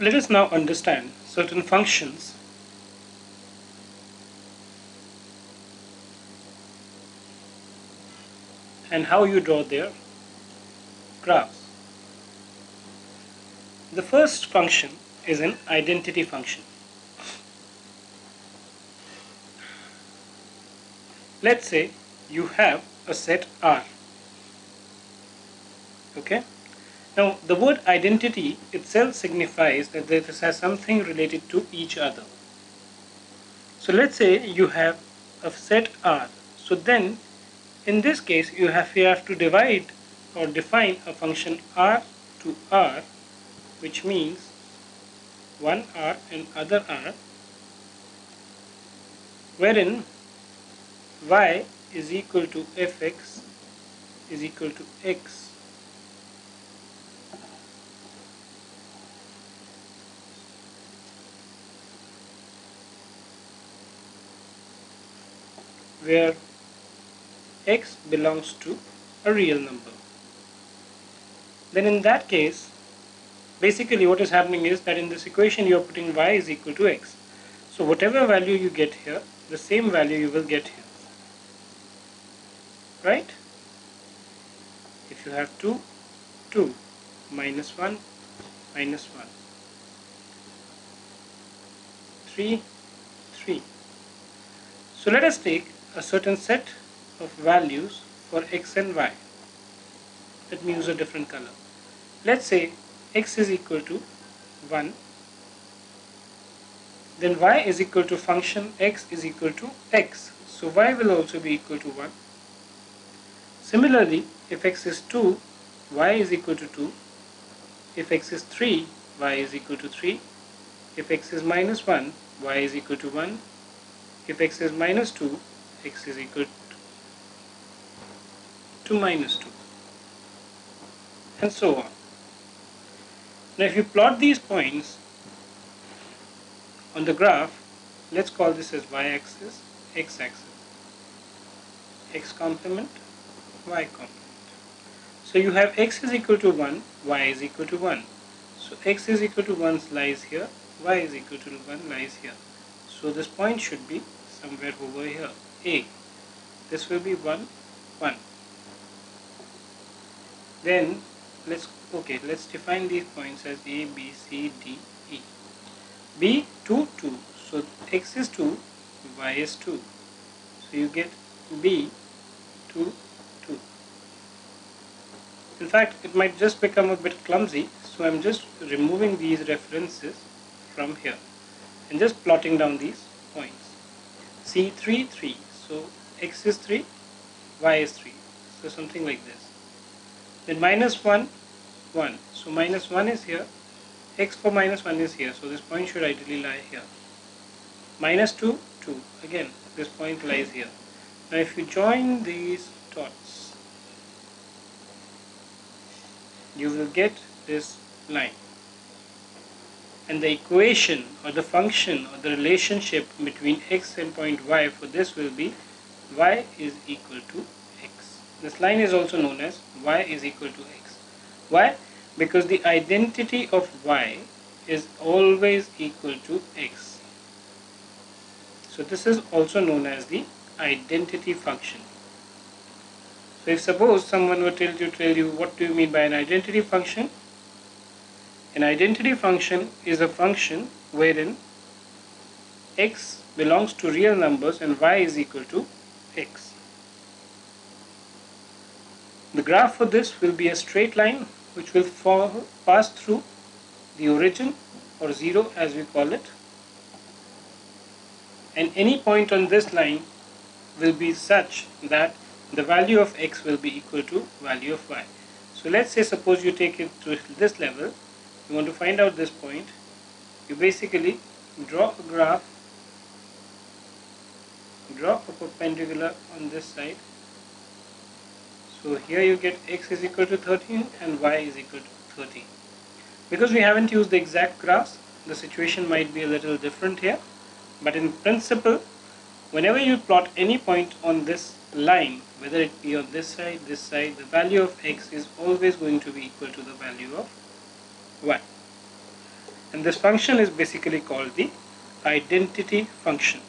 let us now understand certain functions and how you draw their graphs. The first function is an identity function. Let's say you have a set R. Okay. Now the word identity itself signifies that this has something related to each other. So let's say you have a set R. So then in this case you have, you have to divide or define a function R to R which means one R and other R wherein y is equal to fx is equal to x where x belongs to a real number. Then in that case basically what is happening is that in this equation you are putting y is equal to x. So whatever value you get here the same value you will get here. Right? If you have 2 2 minus 1 minus 1 3 3 so let us take a certain set of values for x and y let me use a different color let's say x is equal to 1 then y is equal to function x is equal to x so y will also be equal to 1 Similarly, if x is 2, y is equal to 2. If x is 3, y is equal to 3. If x is minus 1, y is equal to 1. If x is minus 2, x is equal to minus 2. And so on. Now if you plot these points on the graph, let's call this as y-axis, x-axis, x complement, y complement. So you have x is equal to 1, y is equal to 1. So x is equal to 1 lies here, y is equal to 1 lies here. So this point should be somewhere over here, A. This will be 1, 1. Then let's okay let's define these points as A, B, C, D, E. B 2, 2. So x is 2, y is 2. So you get B 2, 2. in fact, it might just become a bit clumsy, so I'm just removing these references from here and just plotting down these points. C3, 3. So x is 3, y is 3. So something like this. Then minus 1, 1. So minus 1 is here. x for minus 1 is here. So this point should ideally lie here. Minus 2, 2. Again, this point lies here. Now if you join these dots, you will get this line and the equation or the function or the relationship between x and point y for this will be y is equal to x. This line is also known as y is equal to x. Why? Because the identity of y is always equal to x. So this is also known as the identity function. So if suppose someone were tell you, tell you what do you mean by an identity function? An identity function is a function wherein x belongs to real numbers and y is equal to x. The graph for this will be a straight line which will fall, pass through the origin or 0 as we call it and any point on this line will be such that the value of x will be equal to value of y. So let's say suppose you take it to this level, you want to find out this point, you basically draw a graph, draw a perpendicular on this side. So here you get x is equal to 13 and y is equal to 13. Because we haven't used the exact graphs, the situation might be a little different here. But in principle, whenever you plot any point on this line whether it be on this side this side the value of x is always going to be equal to the value of y and this function is basically called the identity function